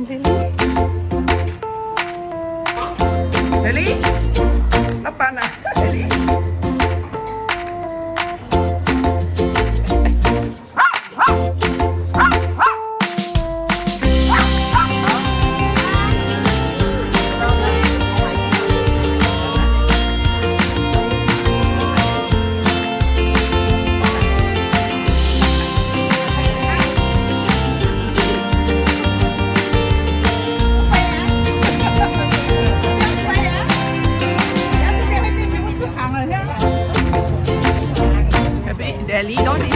Lily? apa na. belly, don't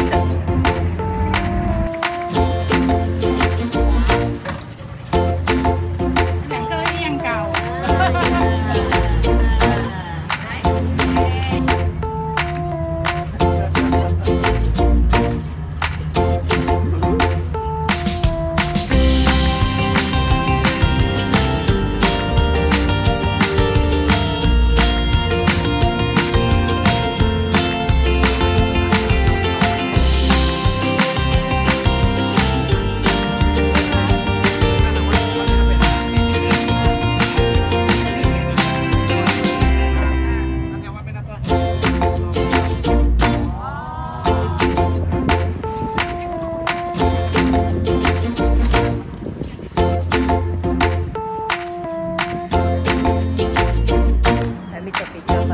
Let me take picture